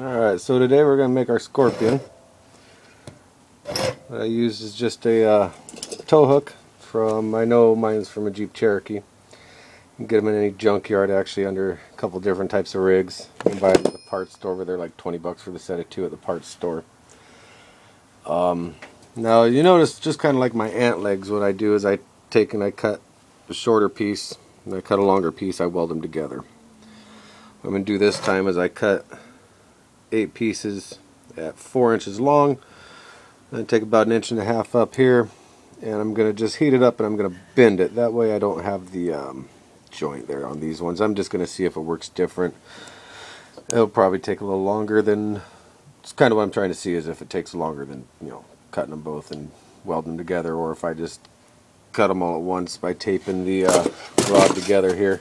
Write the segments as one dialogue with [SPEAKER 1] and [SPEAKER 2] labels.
[SPEAKER 1] Alright, so today we're going to make our scorpion. What I use is just a uh, tow hook from, I know mine's from a Jeep Cherokee. You can get them in any junkyard actually under a couple different types of rigs. You can buy them at the parts store where they're like 20 bucks for the set of two at the parts store. Um, now you notice just kind of like my ant legs what I do is I take and I cut a shorter piece and I cut a longer piece I weld them together. What I'm going to do this time is I cut eight pieces at four inches long. Then take about an inch and a half up here and I'm going to just heat it up and I'm going to bend it. That way I don't have the um, joint there on these ones. I'm just going to see if it works different. It'll probably take a little longer than it's kind of what I'm trying to see is if it takes longer than you know cutting them both and welding them together or if I just cut them all at once by taping the uh, rod together here.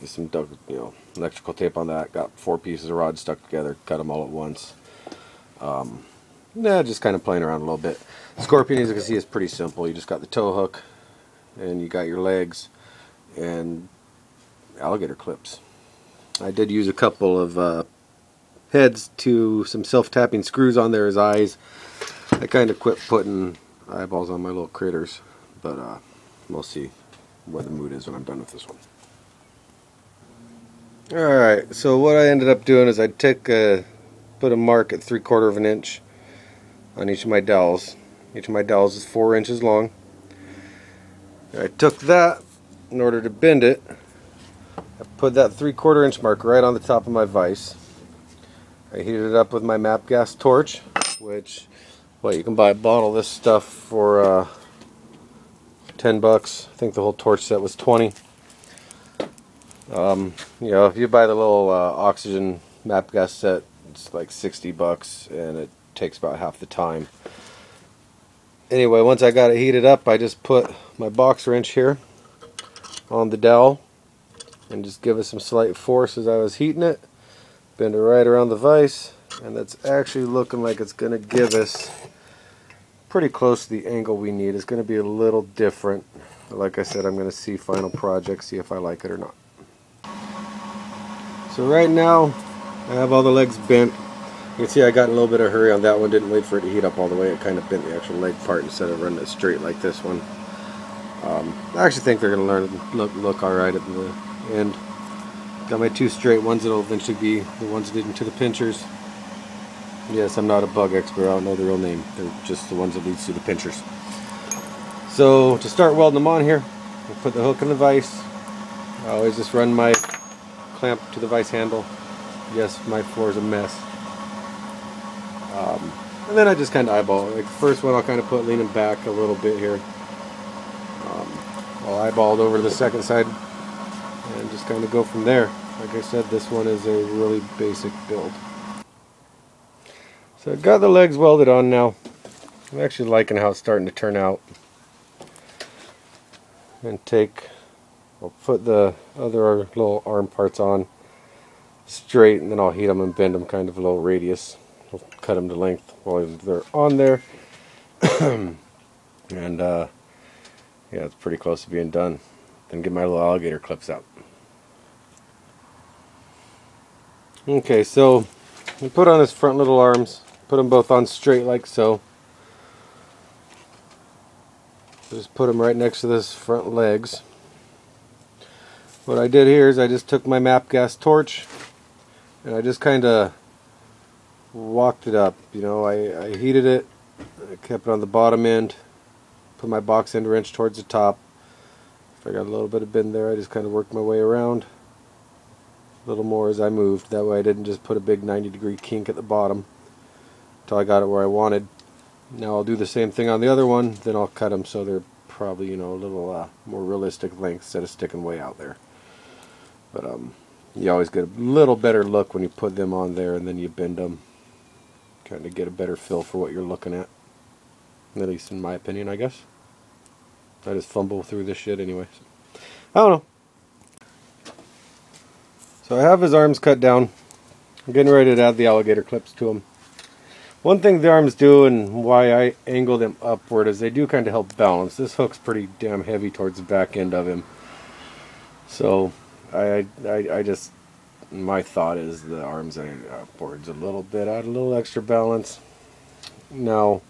[SPEAKER 1] Get some you know electrical tape on that. Got four pieces of rod stuck together. Cut them all at once. Um, yeah, just kind of playing around a little bit. Scorpion, as you can see, is pretty simple. You just got the tow hook, and you got your legs, and alligator clips. I did use a couple of uh, heads to some self-tapping screws on there as eyes. I kind of quit putting eyeballs on my little critters, but uh, we'll see what the mood is when I'm done with this one. Alright, so what I ended up doing is I took a, put a mark at three quarter of an inch on each of my dowels. Each of my dowels is four inches long. I took that in order to bend it. I put that three quarter inch mark right on the top of my vise. I heated it up with my MAPP gas torch, which, well, you can buy a bottle of this stuff for uh, 10 bucks. I think the whole torch set was 20. Um, you know, if you buy the little uh, oxygen MAPP gas set, it's like 60 bucks and it takes about half the time. Anyway, once I got it heated up, I just put my box wrench here on the dowel and just give it some slight force as I was heating it. Bend it right around the vise and that's actually looking like it's going to give us pretty close to the angle we need. It's going to be a little different. Like I said, I'm going to see final project, see if I like it or not. So right now, I have all the legs bent. You can see I got in a little bit of hurry on that one, didn't wait for it to heat up all the way. It kind of bent the actual leg part instead of running it straight like this one. Um, I actually think they're going to learn look, look alright at the end. Got my two straight ones that'll eventually be the ones that lead into the pinchers. Yes, I'm not a bug expert, I don't know the real name. They're just the ones that leads to the pinchers. So to start welding them on here, I put the hook in the vise. I always just run my clamp to the vice handle. Yes, my floor is a mess. Um, and then I just kind of eyeball it. Like first one I'll kind of put leaning back a little bit here. Um, I'll eyeball it over to the second side and just kind of go from there. Like I said, this one is a really basic build. So I've got the legs welded on now. I'm actually liking how it's starting to turn out. And take I'll put the other little arm parts on straight and then I'll heat them and bend them kind of a little radius. I'll cut them to length while they're on there. and uh, yeah, it's pretty close to being done. Then get my little alligator clips out. Okay, so we put on his front little arms, put them both on straight like so. Just put them right next to this front legs. What I did here is I just took my MAPP gas torch and I just kind of walked it up. You know, I, I heated it, I kept it on the bottom end, put my box end wrench towards the top. If I got a little bit of bend there, I just kind of worked my way around a little more as I moved. That way I didn't just put a big 90 degree kink at the bottom until I got it where I wanted. Now I'll do the same thing on the other one, then I'll cut them so they're probably, you know, a little uh, more realistic length instead of sticking way out there. But um, you always get a little better look when you put them on there and then you bend them. Kind of get a better feel for what you're looking at. At least in my opinion, I guess. I just fumble through this shit anyway. So. I don't know. So I have his arms cut down. I'm getting ready to add the alligator clips to him. One thing the arms do and why I angle them upward is they do kind of help balance. This hook's pretty damn heavy towards the back end of him. So I, I, I just my thought is the arms and upwards a little bit, add a little extra balance. Now,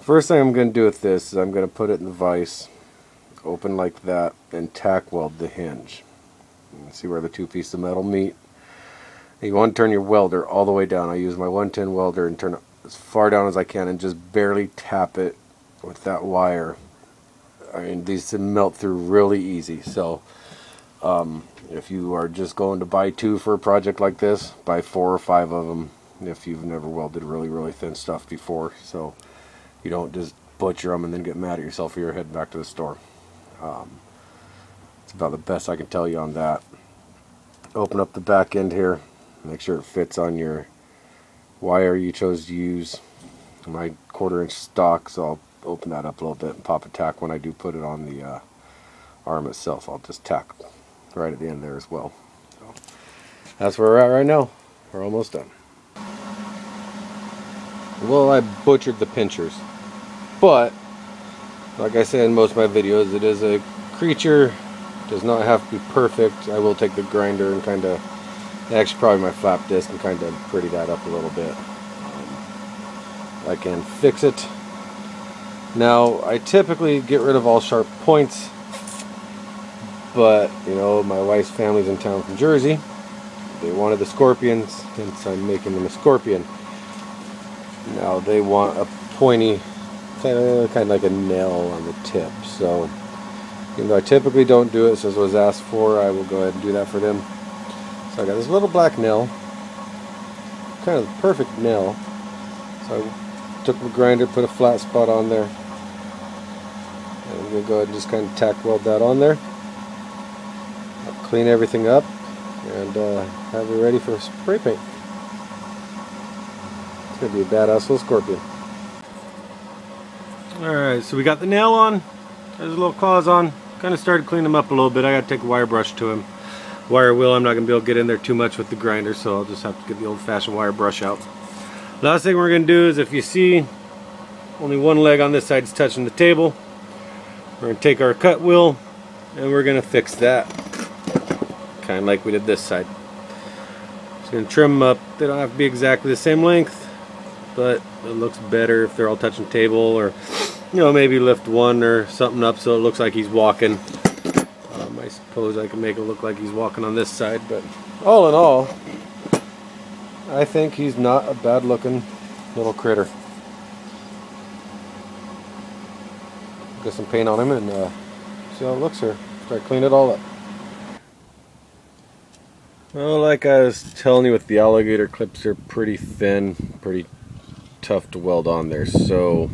[SPEAKER 1] first thing I'm going to do with this is I'm going to put it in the vise, open like that, and tack weld the hinge. See where the two pieces of metal meet? You want to turn your welder all the way down. I use my 110 welder and turn it as far down as I can and just barely tap it with that wire. I mean, these melt through really easy. So, um, if you are just going to buy two for a project like this, buy four or five of them if you've never welded really, really thin stuff before. So, you don't just butcher them and then get mad at yourself for you're heading back to the store. Um, it's about the best I can tell you on that. Open up the back end here. Make sure it fits on your wire you chose to use. My quarter inch stock, so I'll open that up a little bit and pop a tack when I do put it on the uh, arm itself. I'll just tack right at the end there as well. So that's where we're at right now. We're almost done. Well, I butchered the pinchers, but like I say in most of my videos, it is a creature. Does not have to be perfect. I will take the grinder and kind of actually probably my flap disc and kind of pretty that up a little bit. Um, I can fix it. Now, I typically get rid of all sharp points, but, you know, my wife's family's in town from Jersey. They wanted the scorpions, hence I'm making them a scorpion. Now, they want a pointy, kind of, kind of like a nail on the tip, so even though I typically don't do it, since it was asked for, I will go ahead and do that for them. So I got this little black nail, kind of the perfect nail. So I took my grinder, put a flat spot on there. And I'm going to go ahead and just kind of tack weld that on there. Clean everything up and uh, have it ready for spray paint. It's going to be a badass little scorpion. Alright, so we got the nail on. There's a little claws on. Kind of started cleaning them up a little bit. I got to take a wire brush to him wire wheel I'm not going to be able to get in there too much with the grinder so I'll just have to get the old-fashioned wire brush out. Last thing we're going to do is if you see only one leg on this side is touching the table we're going to take our cut wheel and we're going to fix that kind like we did this side. Just going to trim them up. They don't have to be exactly the same length but it looks better if they're all touching table or you know maybe lift one or something up so it looks like he's walking I suppose I can make it look like he's walking on this side, but all in all, I think he's not a bad looking little critter. Get some paint on him and uh, see how it looks here. Try to clean it all up. Well, like I was telling you with the alligator clips, they're pretty thin, pretty tough to weld on there. So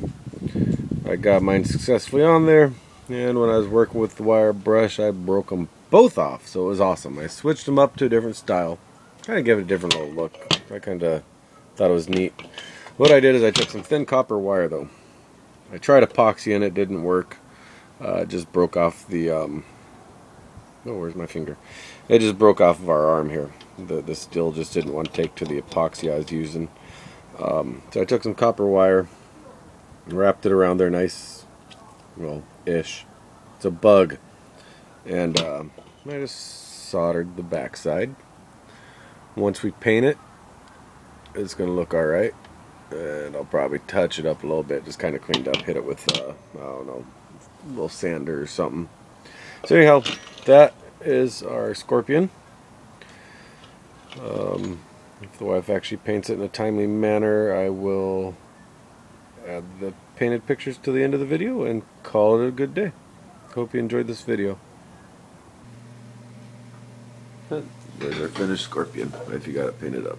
[SPEAKER 1] I got mine successfully on there. And when I was working with the wire brush, I broke them both off, so it was awesome. I switched them up to a different style. Kind of gave it a different little look. I kind of thought it was neat. What I did is I took some thin copper wire, though. I tried epoxy and it didn't work. Uh, just broke off the, um, oh, where's my finger? It just broke off of our arm here. The, the steel just didn't want to take to the epoxy I was using. Um, so I took some copper wire, wrapped it around there nice, well, ish. It's a bug. And uh, I just soldered the backside. Once we paint it, it's going to look alright. And I'll probably touch it up a little bit, just kind of cleaned up, hit it with, uh, I don't know, a little sander or something. So anyhow, that is our scorpion. Um, if the wife actually paints it in a timely manner, I will add the painted pictures to the end of the video and call it a good day. Hope you enjoyed this video. There's our finished scorpion, if you got it painted up.